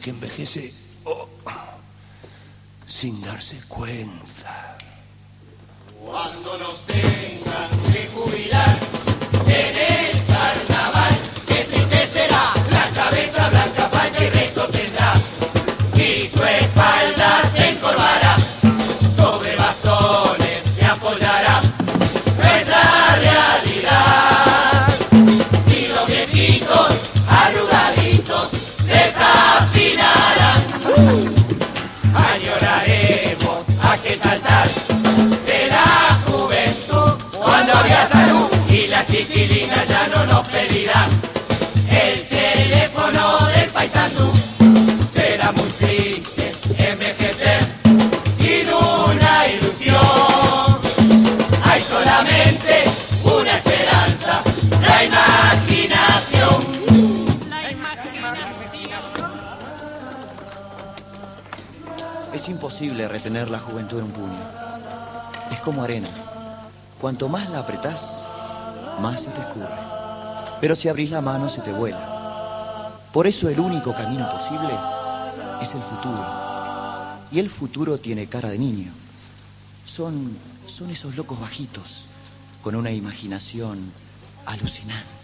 que envejece oh, sin darse cuenta. Añoraremos aquel saltar de la juventud cuando había salud y la chiquilina ya no nos pedirá el teléfono del paisandú. Será muy triste envejecer sin una ilusión. Hay solamente Es imposible retener la juventud en un puño. Es como arena. Cuanto más la apretás, más se te escurre. Pero si abrís la mano, se te vuela. Por eso el único camino posible es el futuro. Y el futuro tiene cara de niño. Son, son esos locos bajitos, con una imaginación alucinante.